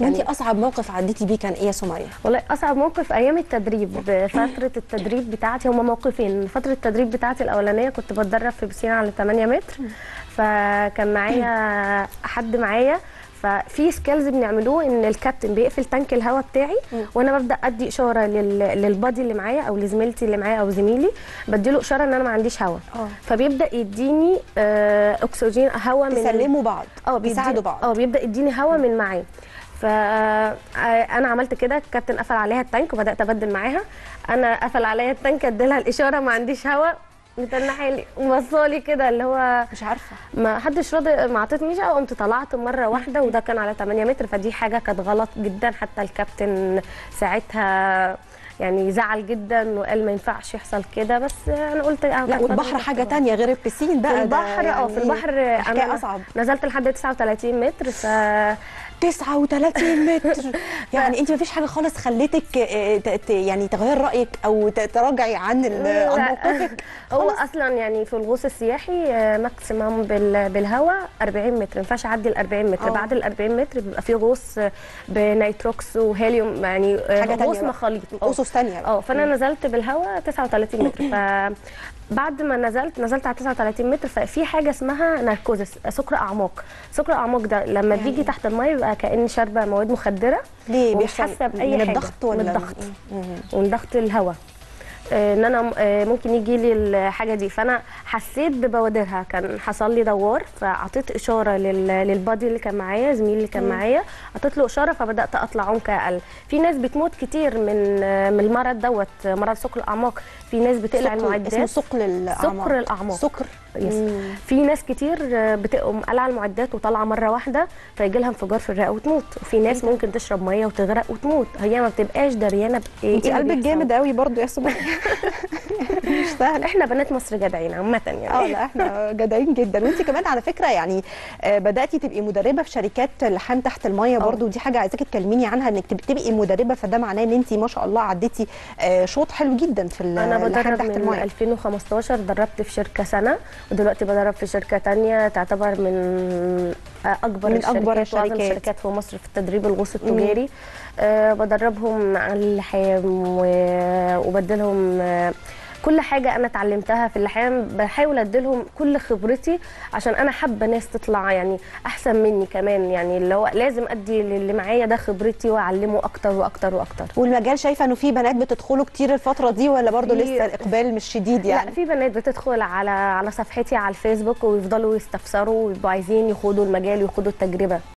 يعني انت أصعب موقف عديتي بيه كان إيه يا سمية؟ والله أصعب موقف أيام التدريب فتره التدريب بتاعتي هما موقفين. فترة التدريب بتاعتي الأولانية كنت بتدرب في بسين على 8 متر. فكان معايا حد معايا. ففي سكيلز بنعملوه إن الكابتن بيقفل تانك الهواء بتاعي وأنا ببدأ أدي إشارة لل... للبادي اللي معايا أو لزميلتي اللي معايا أو زميلي. بديله إشارة إن أنا ما عنديش هواء. آه. فبيبدأ يديني آه، أكسجين هواء من تسلموا بعض آه بيساعدوا بعض. آه بيبدأ يديني هوا من معاه فانا عملت كده. الكابتن قفل عليها التانك وبدأت أبدل معاها. أنا قفل عليا التانك أديلها الإشارة ما عنديش هوا. متنحي لي وبصالي كده اللي هو مش عارفة. ما حدش راضي ما عطتنيش. هوا قمت طلعت مرة واحدة وده كان على 8 متر. فدي حاجة كانت غلط جدا. حتى الكابتن ساعتها يعني زعل جدا وقال ما ينفعش يحصل كده. بس أنا قلت آه لا والبحر حاجة. تانية غير البسين بقى. في البحر آه في يعني البحر حكاية أنا أصعب. نزلت لحد 39 متر. ف 39 متر يعني انت مفيش حاجة خالص خلتك آه، يعني تغير رأيك أو تراجعي عن عن. موقفك هو. أصلا يعني في الغوص السياحي آه، maximum بال- بالهواء 40 متر ما ينفعش أعدي ال 40 متر آه. بعد ال 40 متر بيبقى في غوص آه، ب nitrox وهيليوم يعني آه، حاجة غوص. مخاليط. gases تانية بقى. آه فأنا نزلت بالهواء 39 متر فبعد ما نزلت نزلت على 39 متر ففي حاجة اسمها narcosis سكر أعماق. سكر أعماق ده لما يعني بيجي تحت المية بيبقى كاني شاربة مواد مخدرة ليه؟ بيحصل حاسه باي من حاجة. الضغط ولا من الضغط. مم. ومن ضغط الهواء. إن أنا آه، ممكن يجي لي الحاجة دي. فأنا حسيت ببوادرها. كان حصل لي دوار فأعطيت إشارة لل- للبادي اللي كان معايا زميلي اللي كان معايا. أعطيت له إشارة فبدأت أطلع عمق أقل. في ناس بتموت كتير من آه، من المرض دوت آه، مرض ثقل الأعماق. في ناس بتقلع المعدات. اسمه ثقل الأعماق. سكر الأعماق. سكر. يس. مم. في ناس كتير آه، بتقوم قلع المعدات وطالعة مرة واحدة فيجي لها انفجار في الرئة وتموت. وفي ناس ممكن تشرب مية وتغرق وتموت. هي ما بتبقاش دريانة بإيه؟ أنت إيه قلبك. جامد قوي برضو يا سمية مش سهل. إحنا بنات مصر جدعين عامة يعني. آه لا إحنا جدعين جدا. وانت كمان على فكرة يعني آه، بدأتي تبقي مدربة في شركات لحام تحت المية برضو. ودي حاجة عايزاكي تكلميني عنها انك تبقي مدربة. فده معناه ان انت ما شاء الله عديتي آه، شوط حلو جدا في ال- أنا اللحام بدرب تحت من المية. 2015 دربت في شركة سنة ودلوقتي بدرب في شركة تانية تعتبر من أكبر من الشركات وأعظم الشركات. الشركات في مصر في التدريب الغوص التجاري أه بدربهم على و- وبدلهم أه كل حاجة أنا اتعلمتها في اللحام بحاول أديلهم كل خبرتي عشان أنا حابة ناس تطلع يعني أحسن مني كمان يعني اللي هو لازم أدي للي معايا ده خبرتي وأعلمه أكتر وأكتر وأكتر. والمجال شايفة إنه في بنات بتدخلوا كتير الفترة دي ولا برضو في- لسه الإقبال مش شديد لا يعني؟ في بنات بتدخل على على صفحتي على الفيسبوك ويفضلوا يستفسروا ويبقوا عايزين يخوضوا المجال ويخوضوا التجربة.